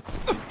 Hands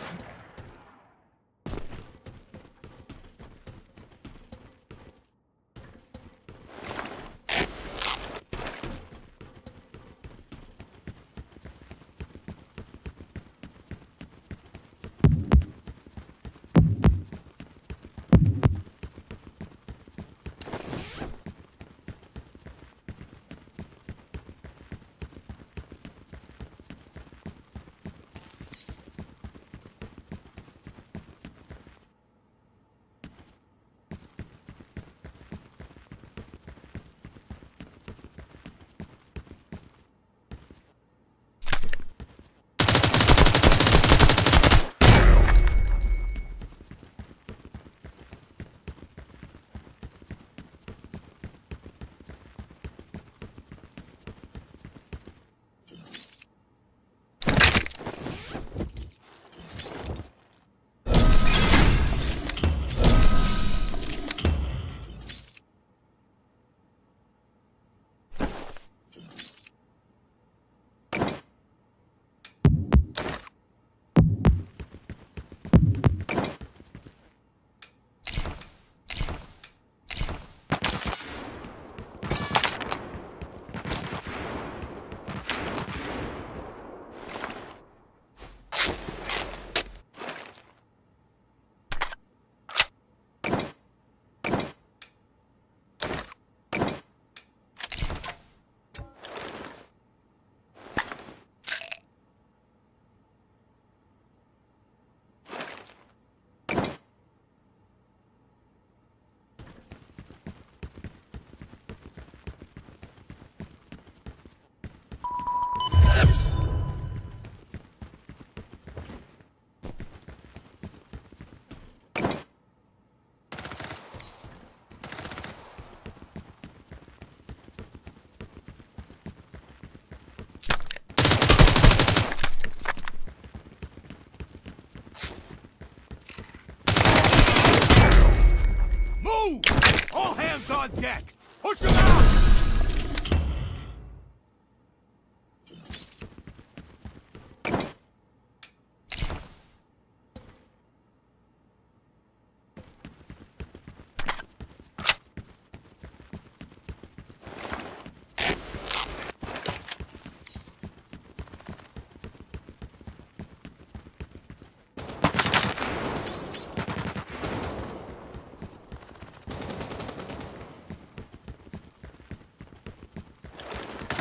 on deck! Push him out!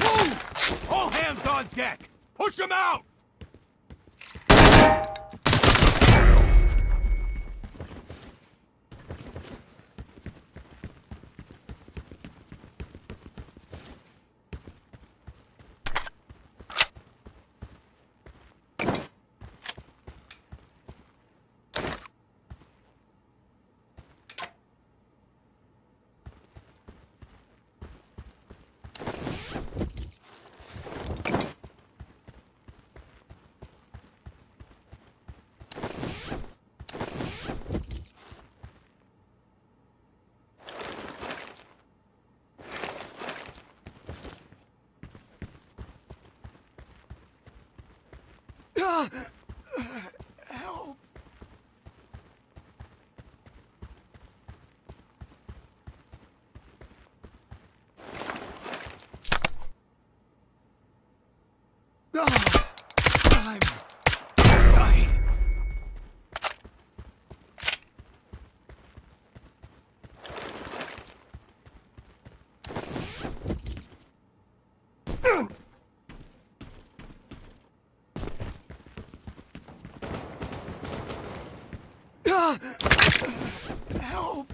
Move! All hands on deck! Push him out! Ah, dying. Ah, help!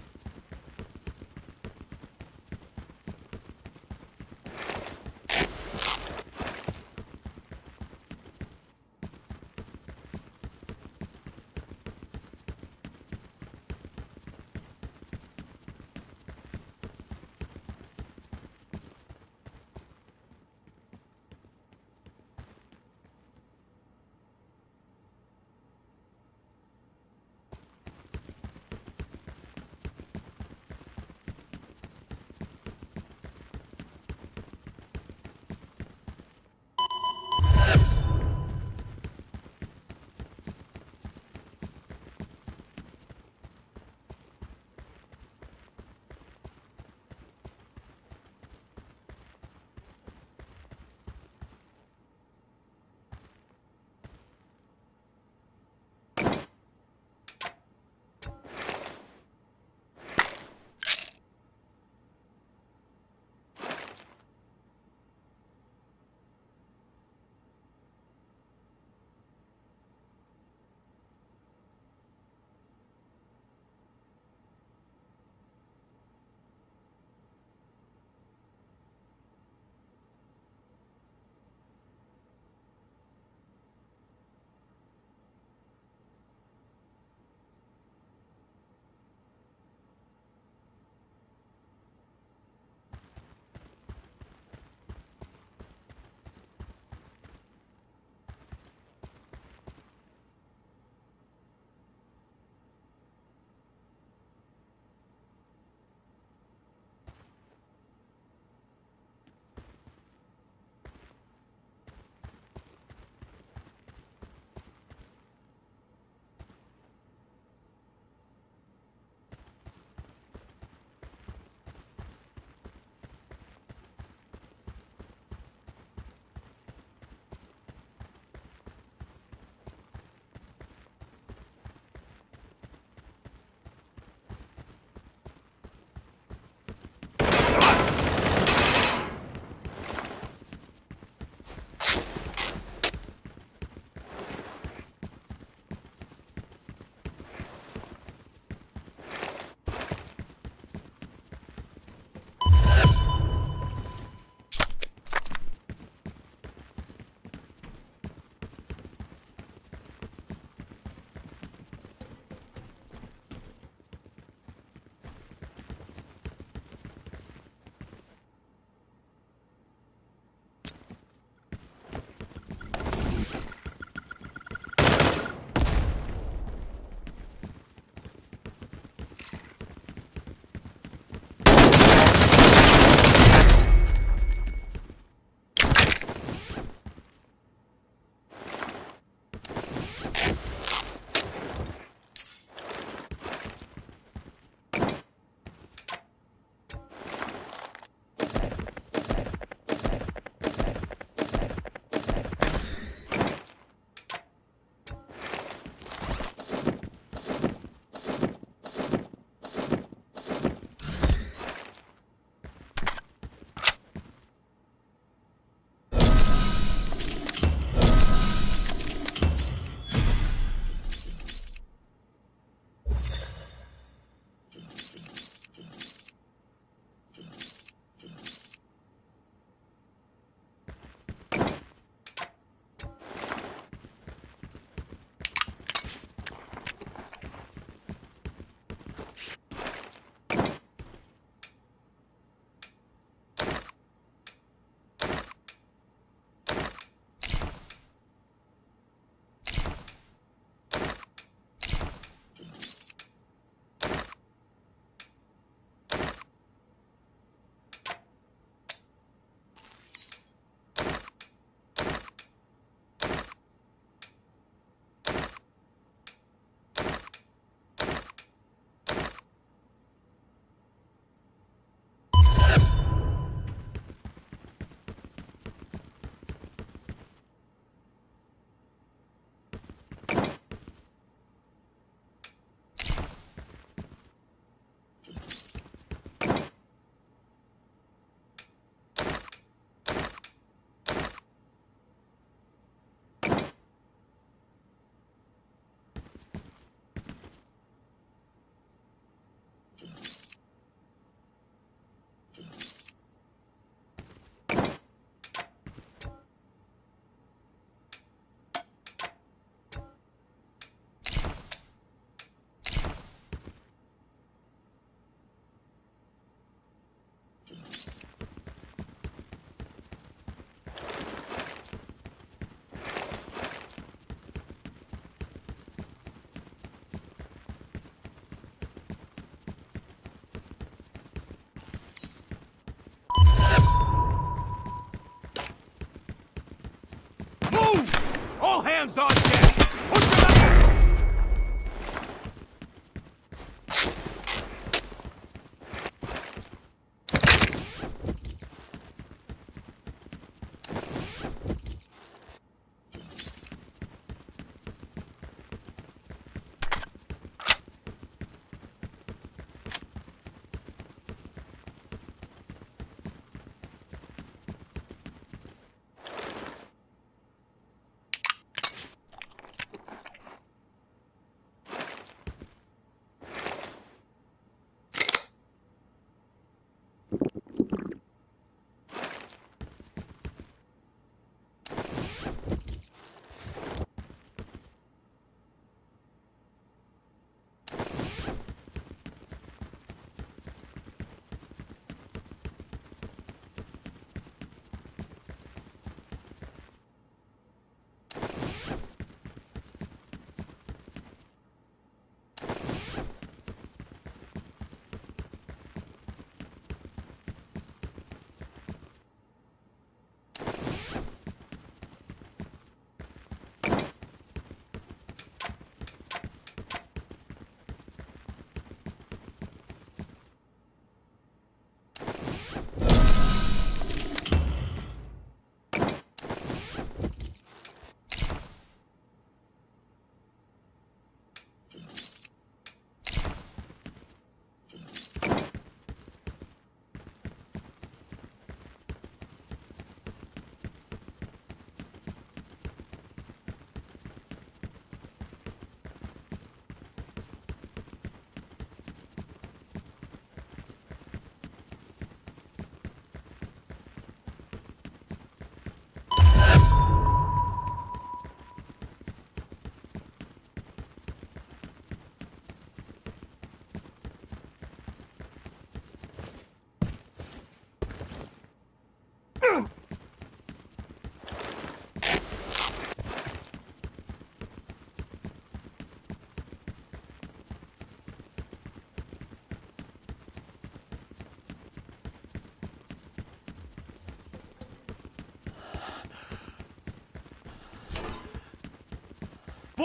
Hands on deck!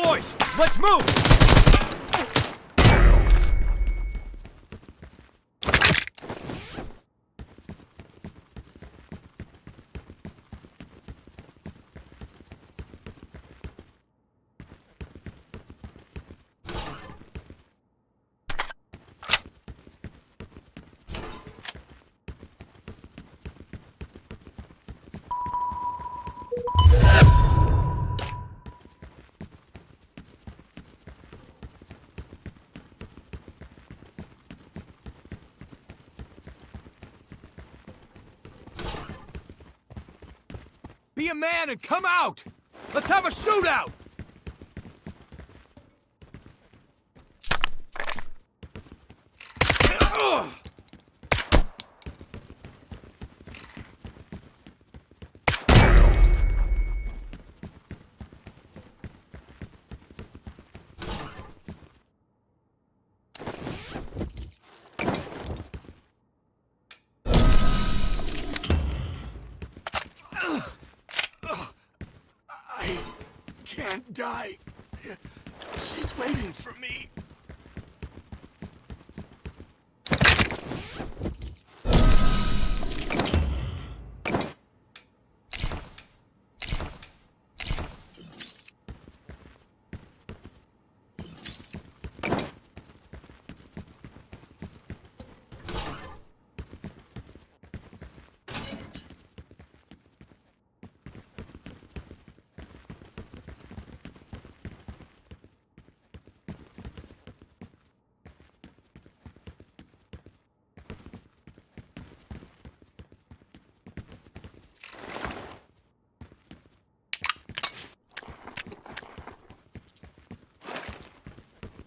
Boys, let's move! Man and come out! Let's have a shootout! Ugh! I can't die. She's waiting for me.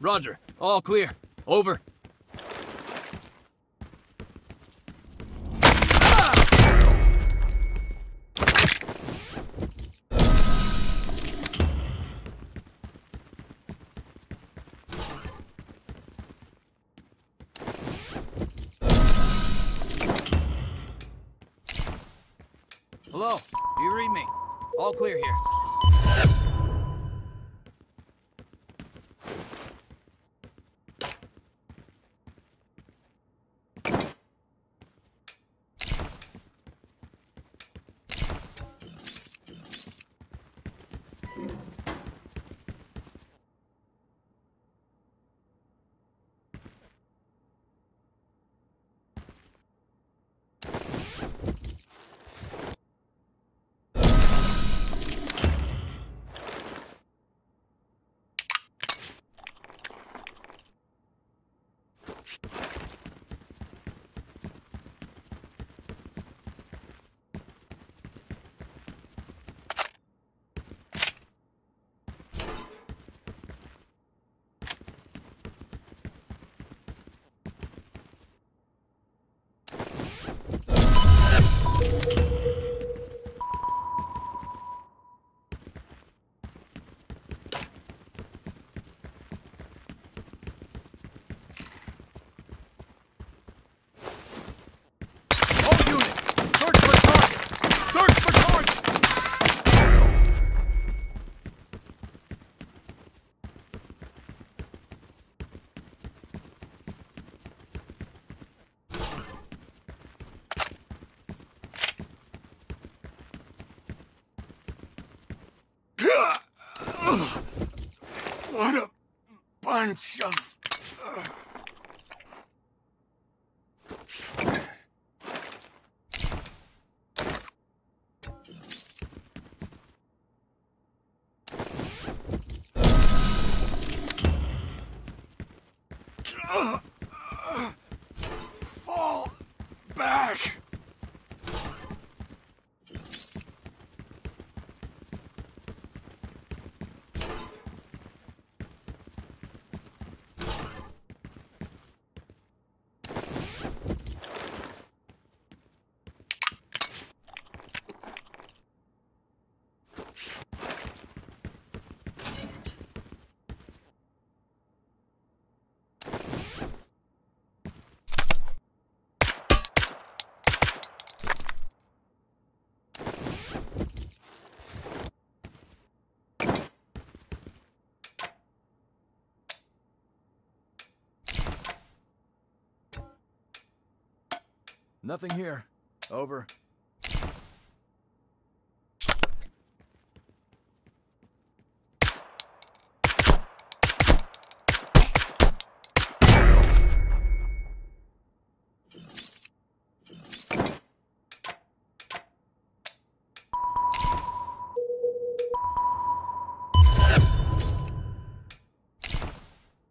Roger. All clear. Over. Hello. Do you read me? All clear here. bunch of Nothing here. Over.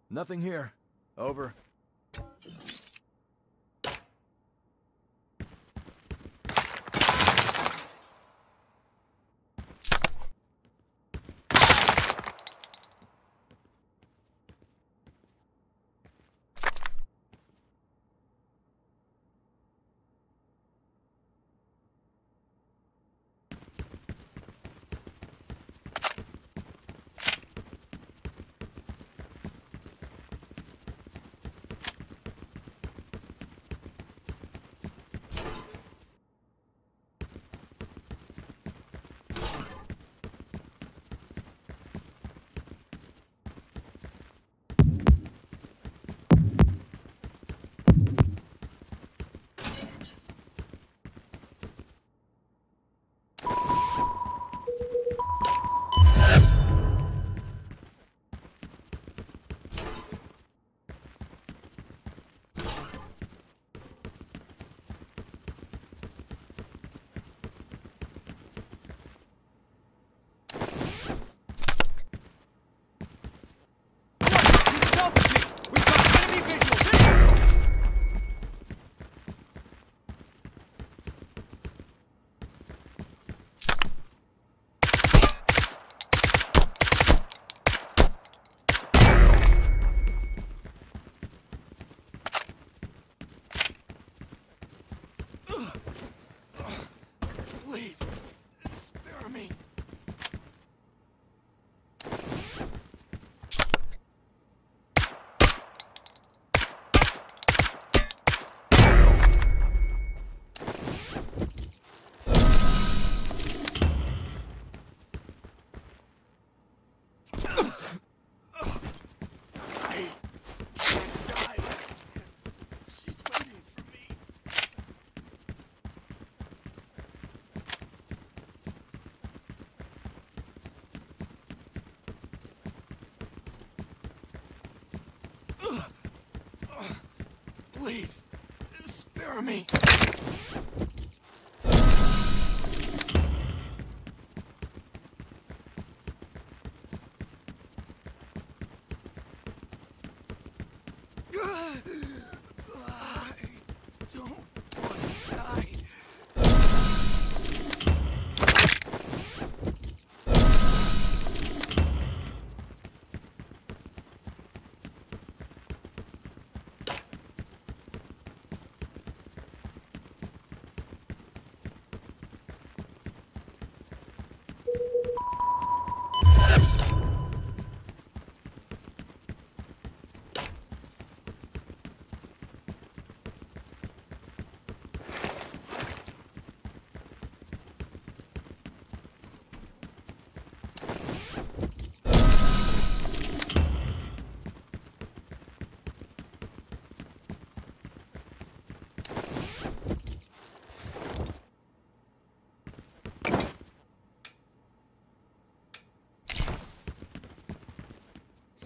Nothing here. Over. Please, spare me.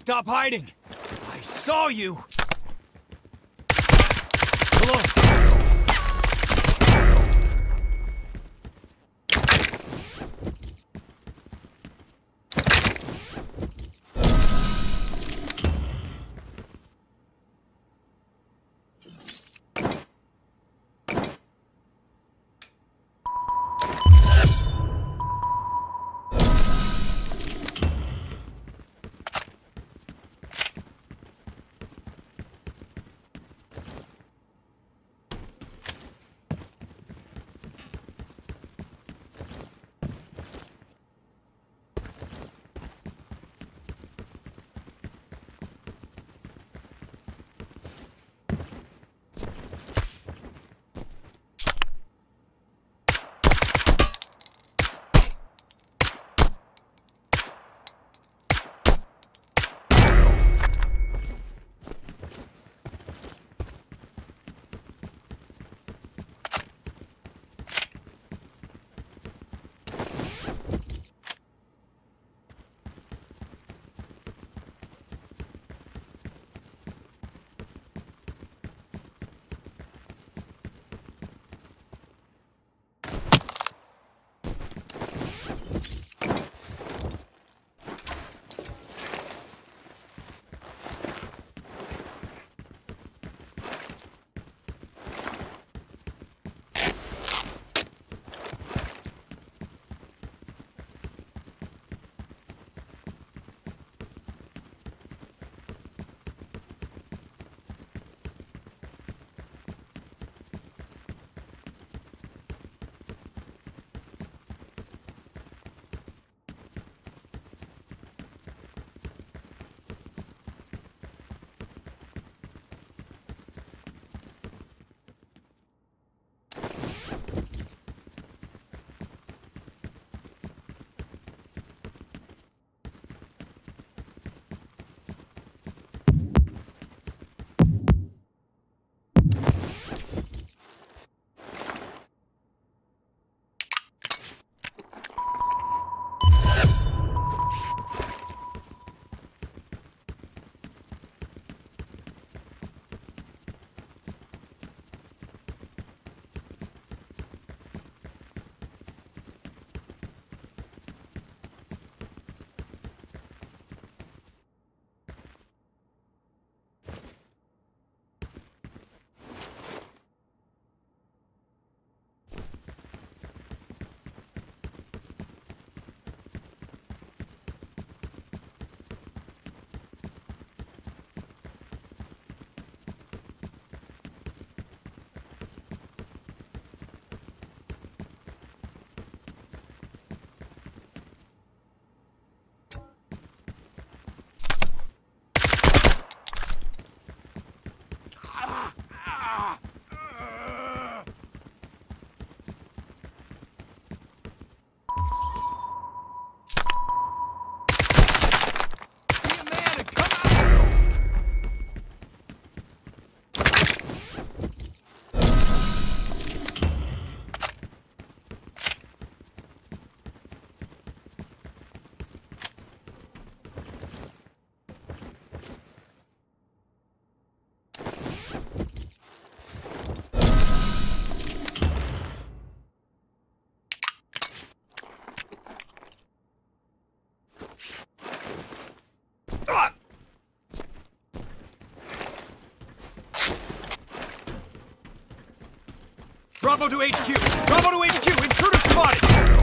Stop hiding! I saw you! Bravo to HQ! Bravo to HQ! Intruder spotted!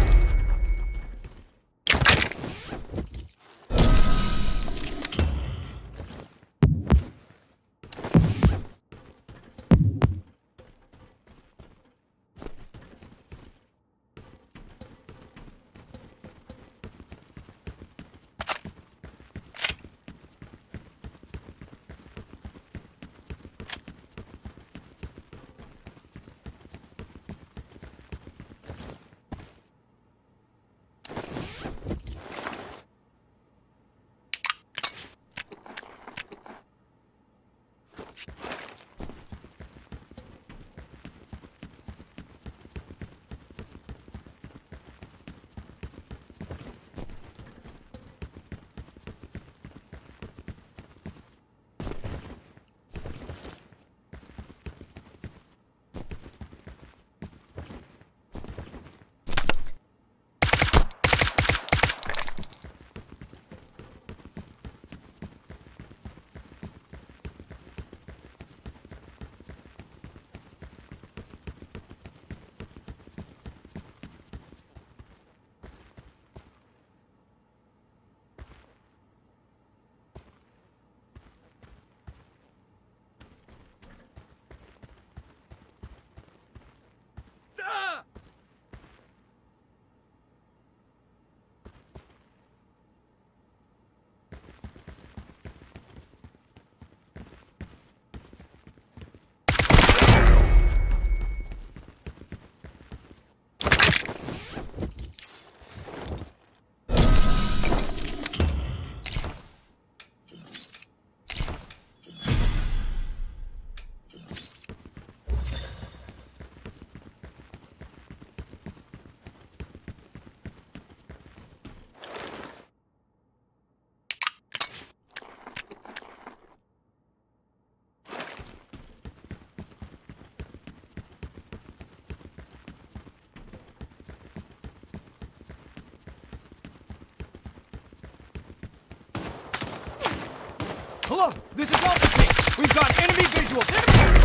This is Alpha Team. We've got enemy visuals. Enemy!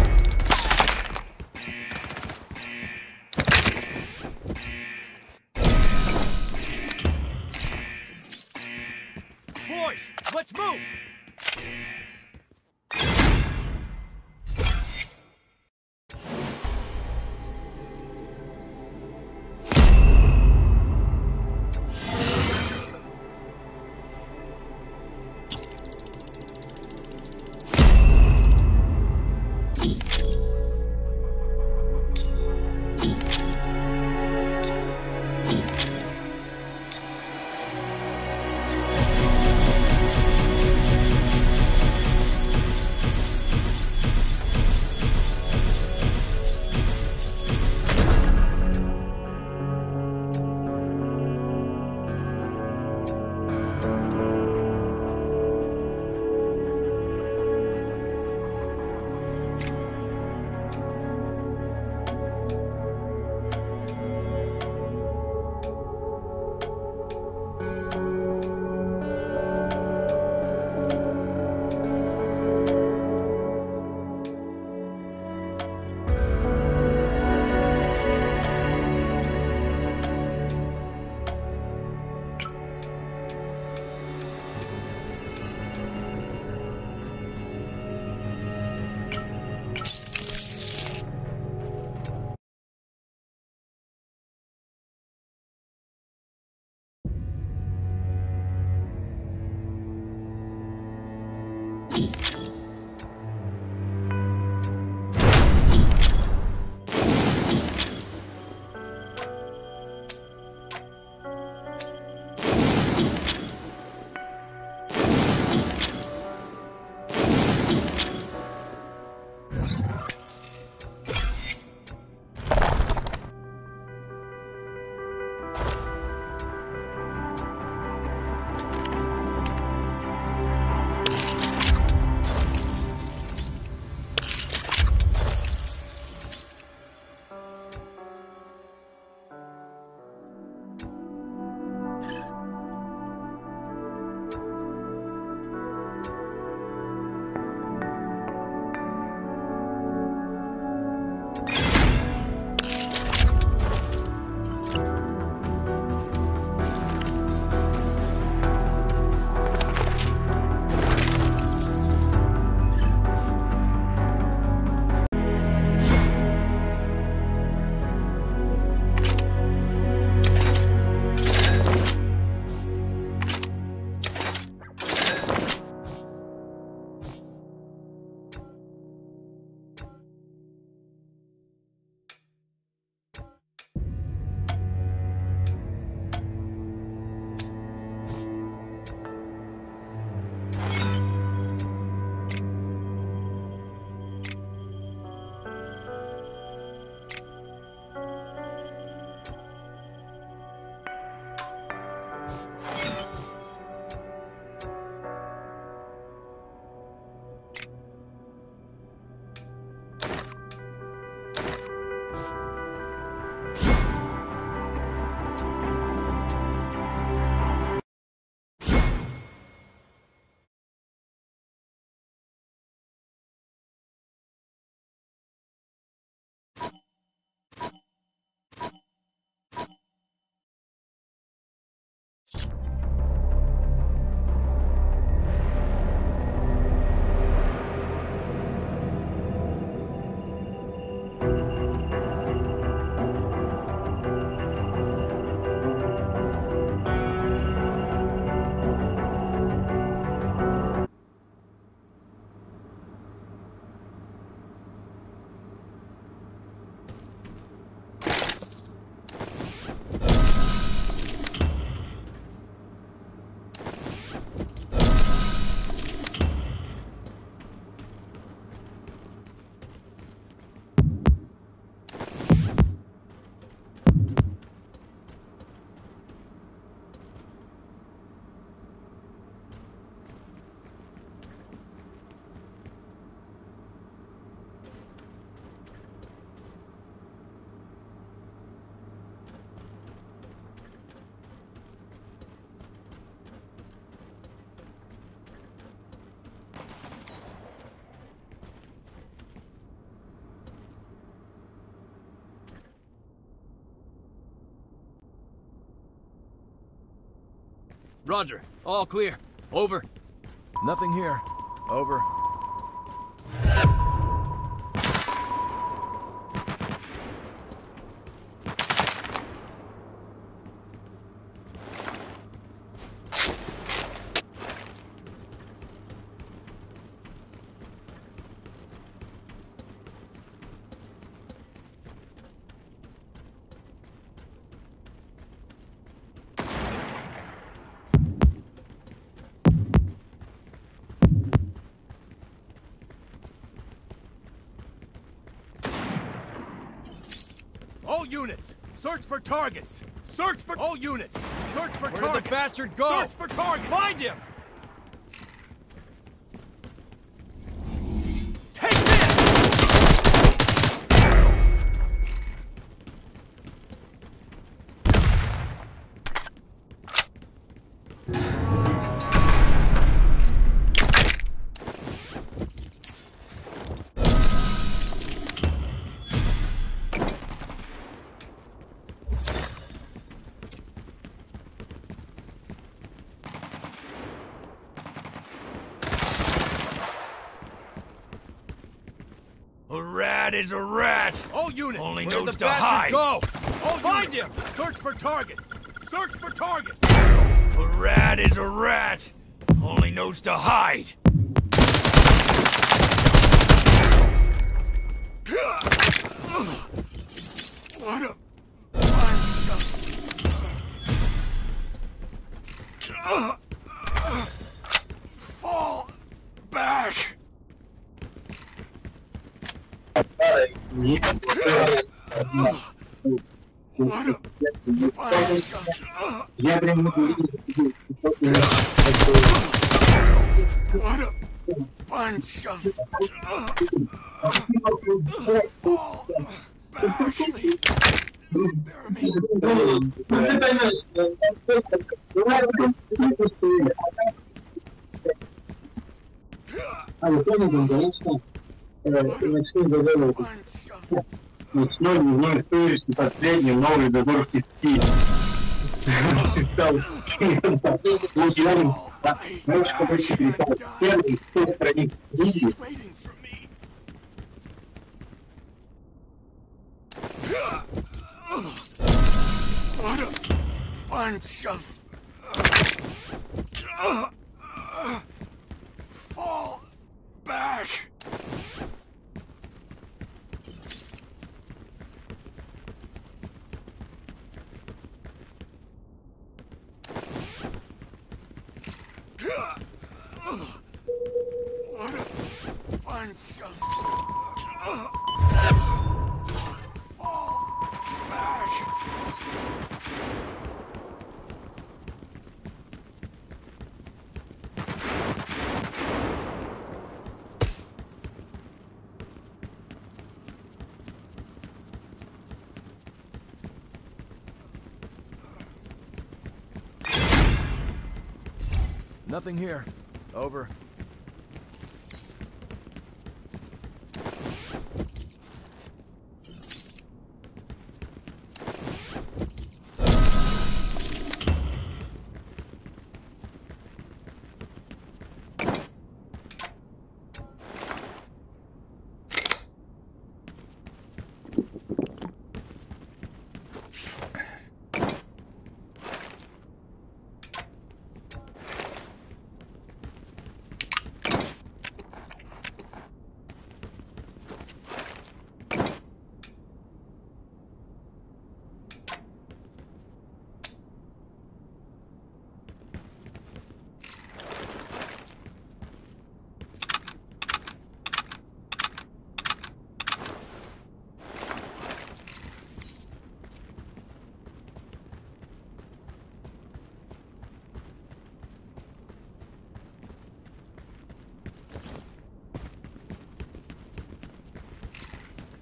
Roger. All clear. Over. Nothing here. Over. All units, search for targets. Search for all units. Search for Where targets. did the bastard go? Search for targets. Find him! Rat is a rat. All units. Only Where knows the to hide. go? all Find units, him! Search for targets. Search for targets. A rat is a rat. Only knows to hide. What a bunch of... Я прям не What a bunch of... Fall back, please. Spare me. А, вы поняли, конечно, э, ночной дозор, Bunch смешной дневной стоящий последний новый дозорский стиль. Лучше, короче, перестал первый, кто страниц книги, bunch of... Fall back. Nothing here. Over.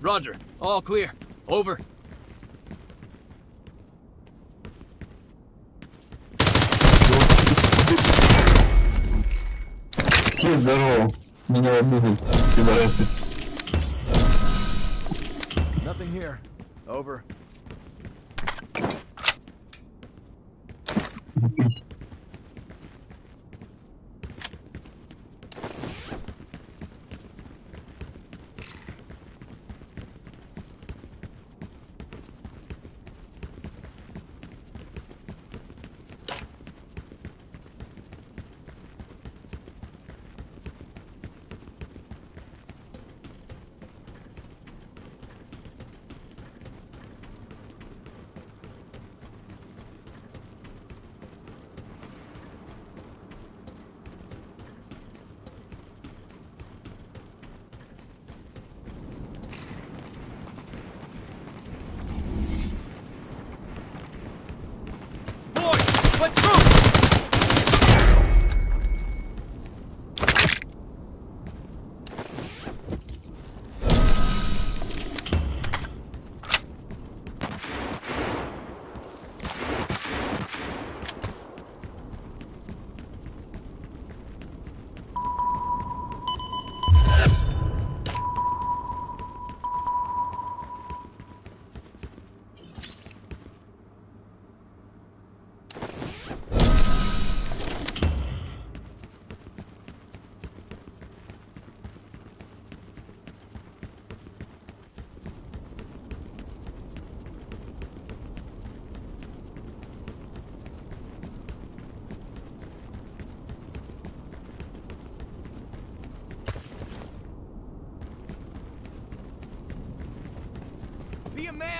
Roger. All clear. Over. Ну, здорово. Меня обидели, пидорасы. Nothing here. Over.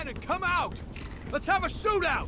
And come out! Let's have a shootout!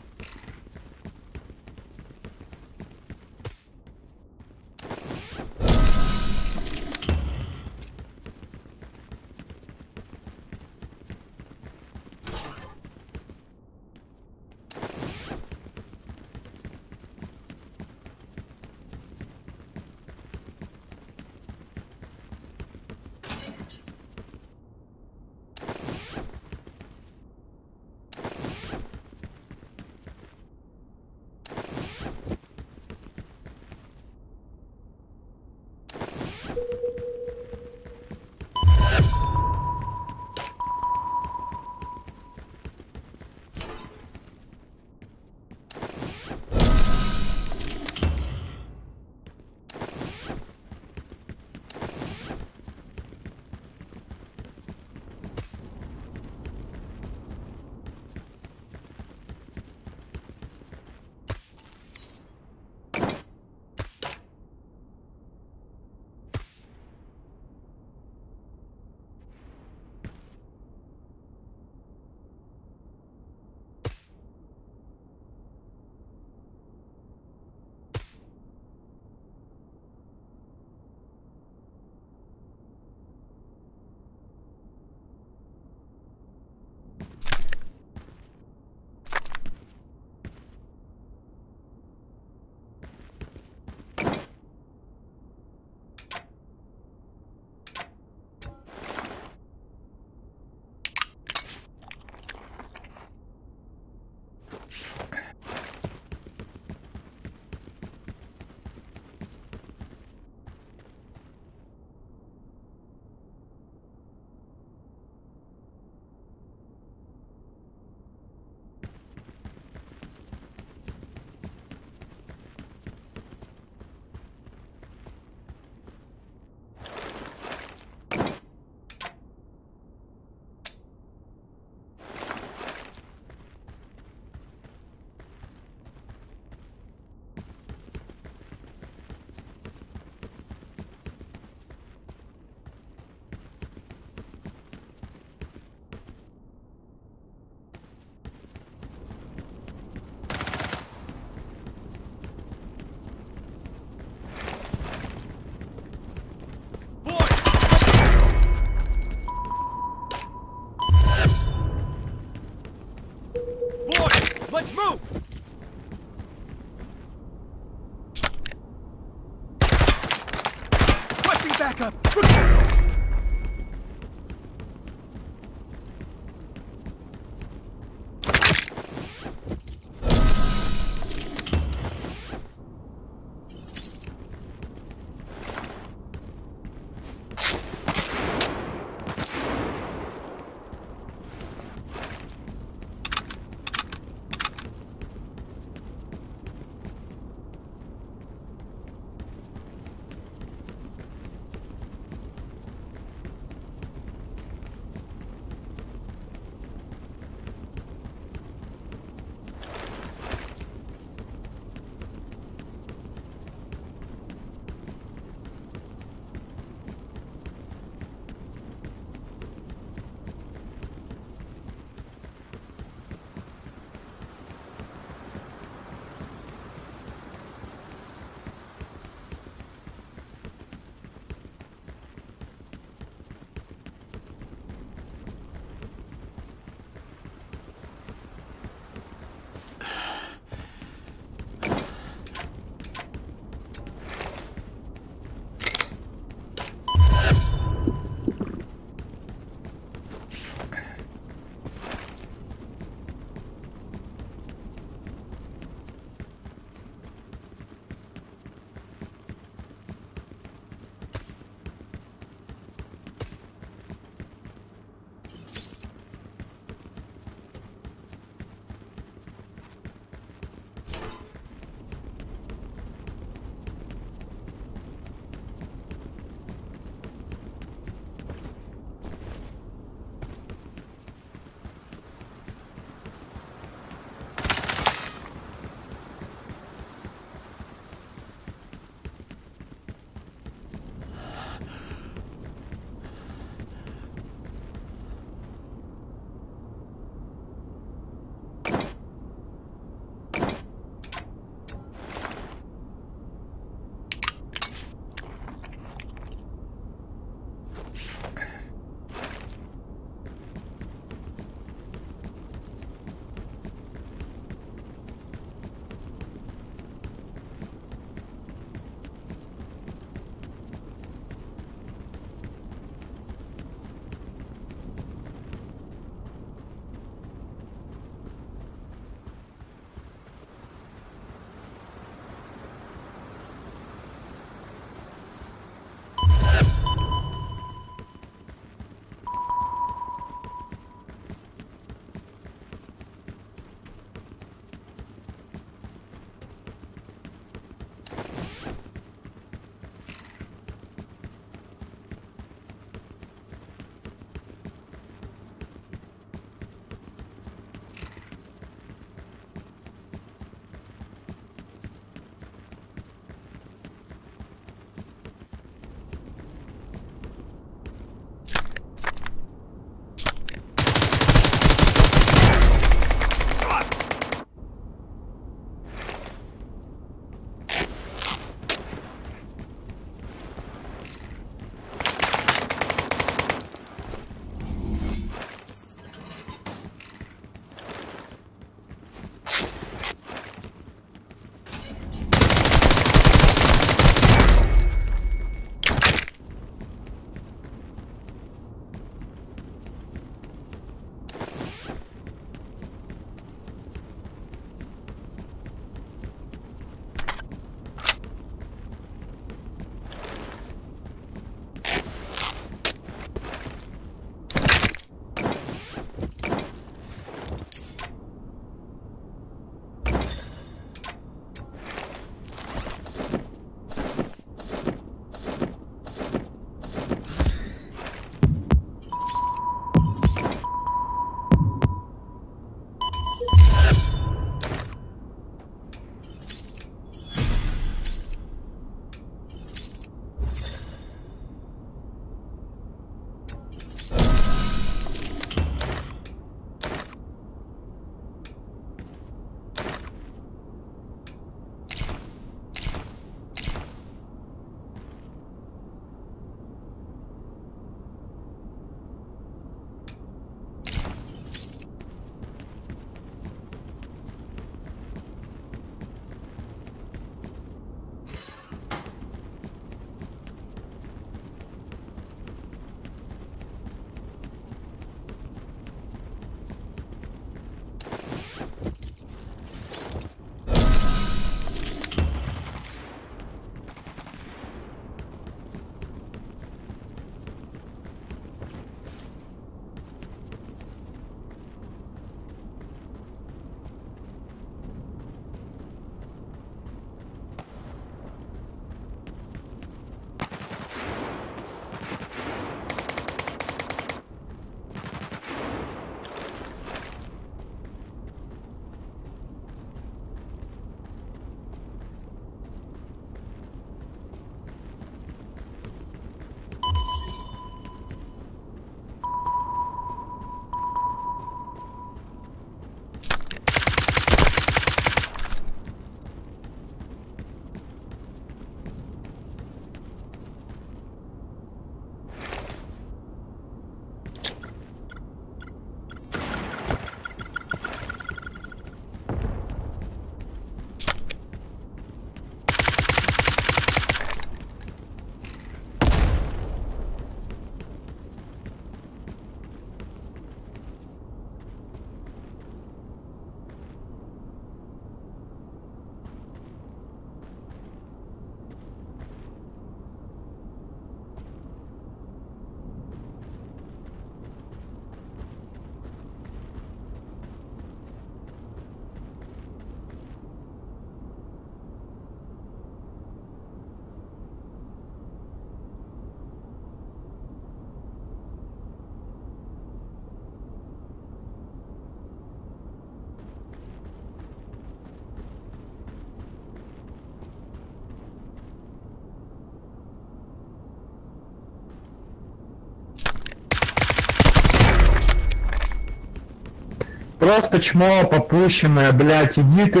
Просто чмо попущенное, блядь, иди ты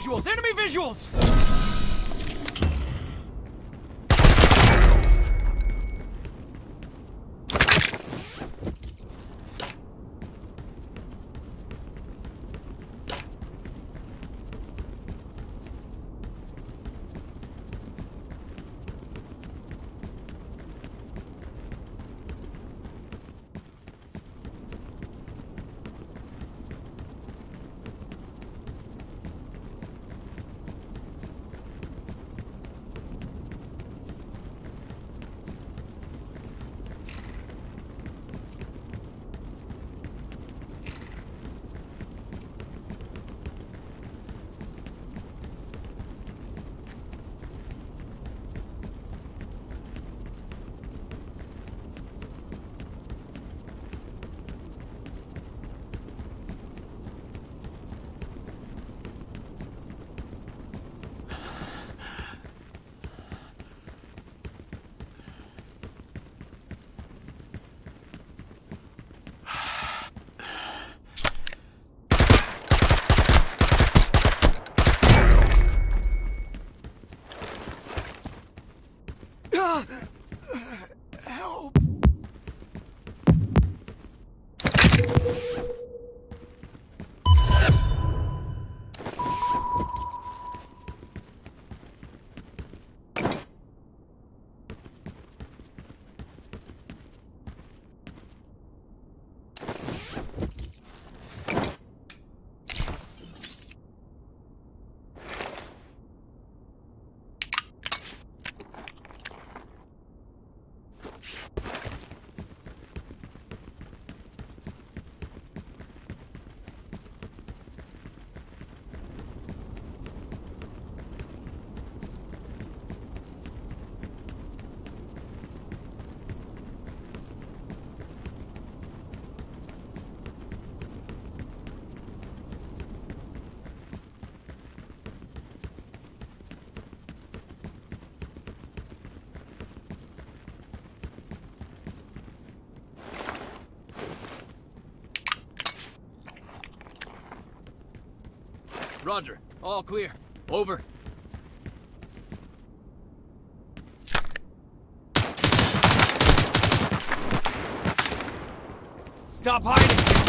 visuals! Enemy visuals! Roger. All clear. Over. Stop hiding!